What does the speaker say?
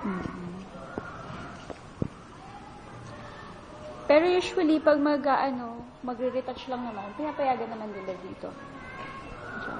Mm-hmm. Pero usually, pag mag, ano, magre-retouch lang naman, pinapayagan naman nila dito. So,